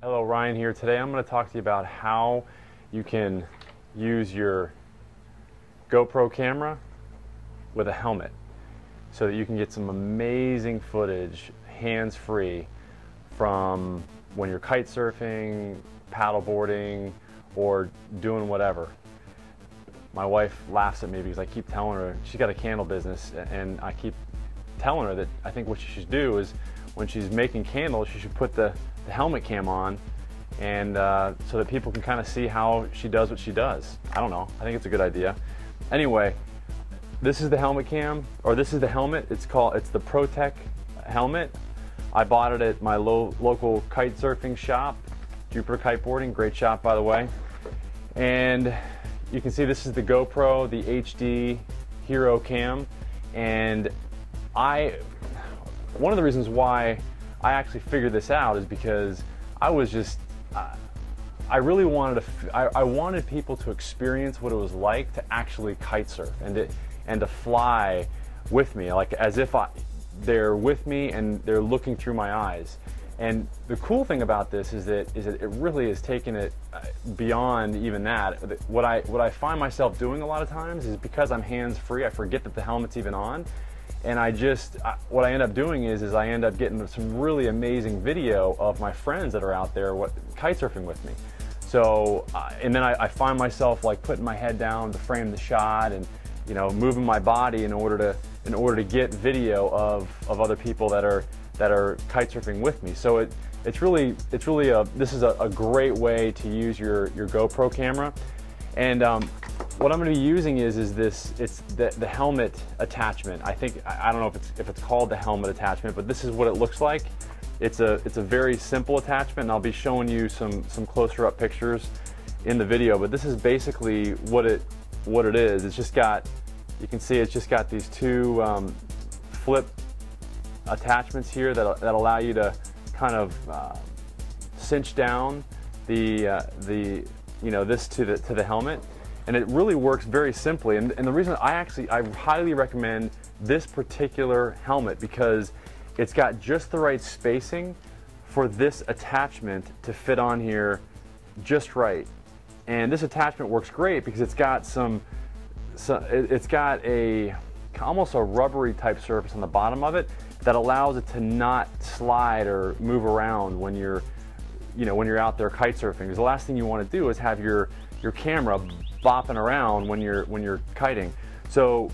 Hello, Ryan here. Today I'm going to talk to you about how you can use your GoPro camera with a helmet so that you can get some amazing footage hands free from when you're kite surfing, paddle boarding, or doing whatever. My wife laughs at me because I keep telling her she's got a candle business, and I keep telling her that I think what she should do is when she's making candles, she should put the, the helmet cam on and uh, so that people can kind of see how she does what she does. I don't know. I think it's a good idea. Anyway, this is the helmet cam, or this is the helmet. It's called, it's the Pro-Tec helmet. I bought it at my lo local kite surfing shop, Jupiter Kiteboarding, great shop by the way. And you can see this is the GoPro, the HD Hero Cam. And I, one of the reasons why I actually figured this out is because I was just, uh, I really wanted to, I, I wanted people to experience what it was like to actually kite surf and to, and to fly with me, like as if I, they're with me and they're looking through my eyes. And the cool thing about this is that is that it really has taken it uh, beyond even that. What I what I find myself doing a lot of times is because I'm hands free, I forget that the helmet's even on, and I just I, what I end up doing is is I end up getting some really amazing video of my friends that are out there what kite surfing with me. So uh, and then I, I find myself like putting my head down to frame the shot and you know, moving my body in order to in order to get video of, of other people that are that are kite surfing with me. So it it's really it's really a this is a, a great way to use your your GoPro camera. And um, what I'm to be using is is this it's the, the helmet attachment. I think I don't know if it's if it's called the helmet attachment, but this is what it looks like. It's a it's a very simple attachment, and I'll be showing you some some closer up pictures in the video. But this is basically what it what it is. It's just got, you can see it's just got these two um, flip attachments here that, that allow you to kind of uh, cinch down the, uh, the, you know, this to the, to the helmet. And it really works very simply. And, and the reason I actually, I highly recommend this particular helmet because it's got just the right spacing for this attachment to fit on here just right. And this attachment works great because it's got some, so it's got a almost a rubbery type surface on the bottom of it that allows it to not slide or move around when you're, you know, when you're out there kite surfing. Because the last thing you want to do is have your your camera bopping around when you're when you're kiting. So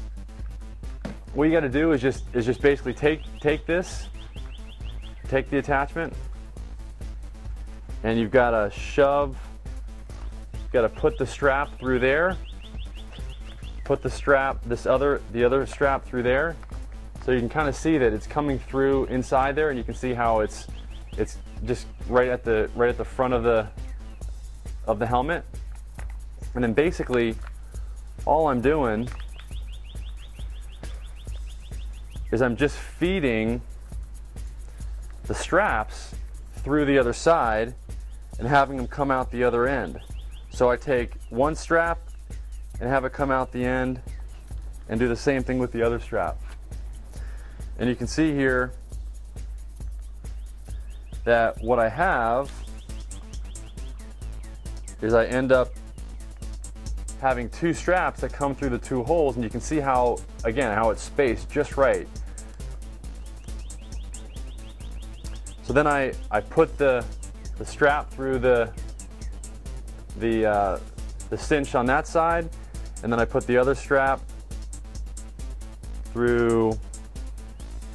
what you got to do is just is just basically take take this, take the attachment, and you've got to shove got to put the strap through there, put the strap, this other, the other strap through there. So you can kind of see that it's coming through inside there and you can see how it's, it's just right at the, right at the front of the, of the helmet. And then basically all I'm doing is I'm just feeding the straps through the other side and having them come out the other end. So I take one strap and have it come out the end and do the same thing with the other strap. And you can see here that what I have is I end up having two straps that come through the two holes and you can see how, again, how it's spaced just right. So then I, I put the, the strap through the the, uh, the cinch on that side, and then I put the other strap through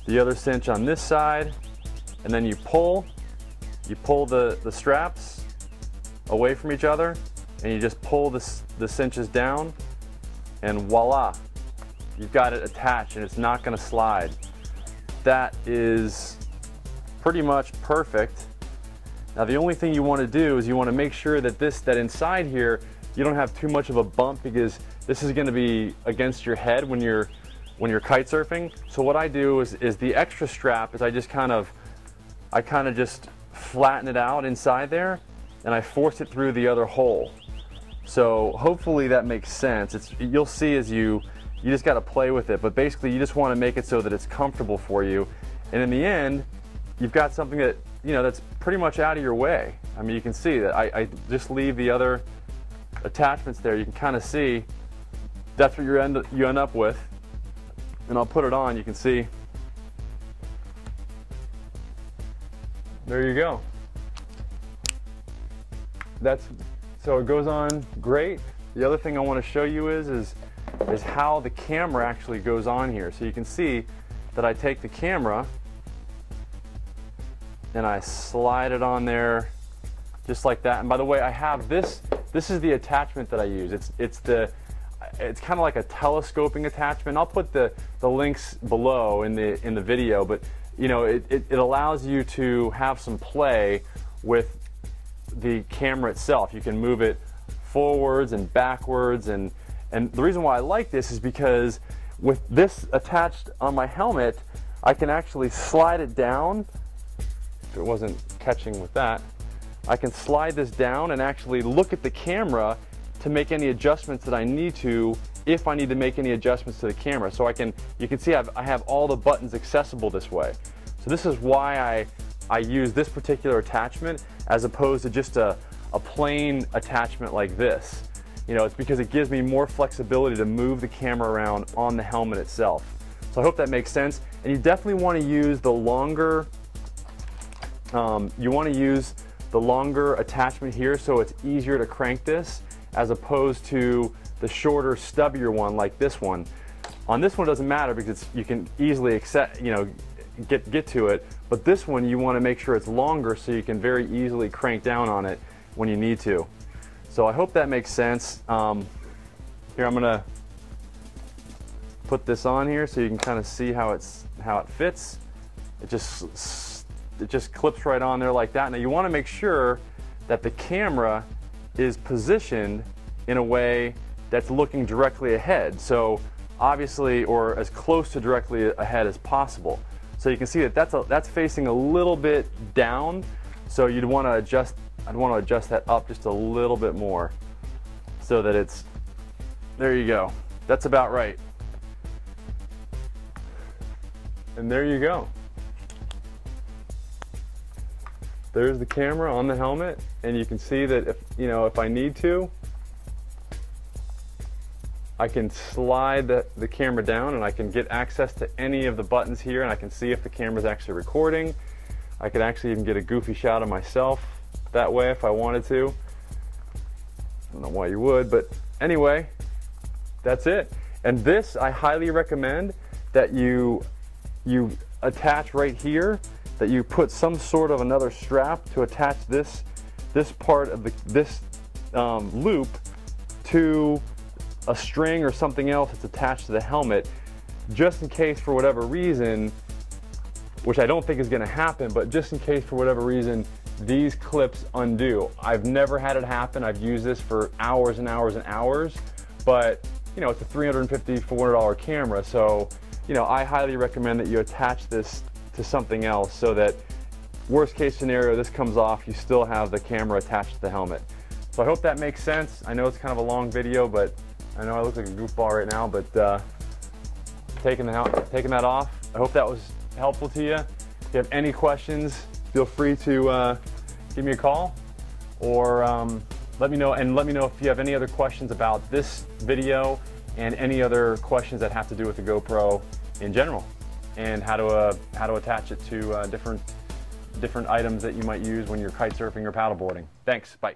the other cinch on this side, and then you pull, you pull the, the straps away from each other, and you just pull the, the cinches down, and voila, you've got it attached and it's not gonna slide. That is pretty much perfect now the only thing you want to do is you want to make sure that this, that inside here, you don't have too much of a bump because this is going to be against your head when you're when you're kite surfing. So what I do is, is the extra strap is I just kind of, I kind of just flatten it out inside there and I force it through the other hole. So hopefully that makes sense. It's, you'll see as you, you just got to play with it, but basically you just want to make it so that it's comfortable for you. And in the end, you've got something that you know, that's pretty much out of your way. I mean, you can see that I, I just leave the other attachments there. You can kind of see that's what you end, you end up with. And I'll put it on, you can see. There you go. That's, so it goes on great. The other thing I want to show you is, is, is how the camera actually goes on here. So you can see that I take the camera and I slide it on there just like that. And by the way, I have this, this is the attachment that I use. It's, it's the, it's kind of like a telescoping attachment. I'll put the, the links below in the, in the video, but you know, it, it, it allows you to have some play with the camera itself. You can move it forwards and backwards and, and the reason why I like this is because with this attached on my helmet, I can actually slide it down. If it wasn't catching with that, I can slide this down and actually look at the camera to make any adjustments that I need to if I need to make any adjustments to the camera. So I can, you can see I've, I have all the buttons accessible this way. So this is why I, I use this particular attachment as opposed to just a, a plain attachment like this. You know, it's because it gives me more flexibility to move the camera around on the helmet itself. So I hope that makes sense. And you definitely want to use the longer, um, you want to use the longer attachment here so it's easier to crank this as opposed to the shorter, stubbier one like this one. On this one doesn't matter because it's you can easily accept, you know, get, get to it, but this one you want to make sure it's longer so you can very easily crank down on it when you need to. So I hope that makes sense. Um, here I'm gonna put this on here so you can kind of see how it's how it fits. It just it just clips right on there like that. Now you want to make sure that the camera is positioned in a way that's looking directly ahead. So obviously, or as close to directly ahead as possible. So you can see that that's, a, that's facing a little bit down. So you'd want to adjust, I'd want to adjust that up just a little bit more so that it's, there you go. That's about right. And there you go. There's the camera on the helmet and you can see that if, you know, if I need to, I can slide the, the camera down and I can get access to any of the buttons here and I can see if the camera's actually recording. I could actually even get a goofy shot of myself that way if I wanted to. I don't know why you would, but anyway, that's it. And this, I highly recommend that you, you attach right here that you put some sort of another strap to attach this this part of the this um, loop to a string or something else that's attached to the helmet just in case for whatever reason which I don't think is going to happen but just in case for whatever reason these clips undo I've never had it happen I've used this for hours and hours and hours but you know it's a $350, $400 camera so you know I highly recommend that you attach this to something else so that worst case scenario, this comes off, you still have the camera attached to the helmet. So I hope that makes sense. I know it's kind of a long video, but I know I look like a goofball right now, but uh, taking, the, taking that off, I hope that was helpful to you. If you have any questions, feel free to uh, give me a call or um, let me know and let me know if you have any other questions about this video and any other questions that have to do with the GoPro in general and how to, uh, how to attach it to uh, different, different items that you might use when you're kite surfing or paddleboarding. Thanks, bye.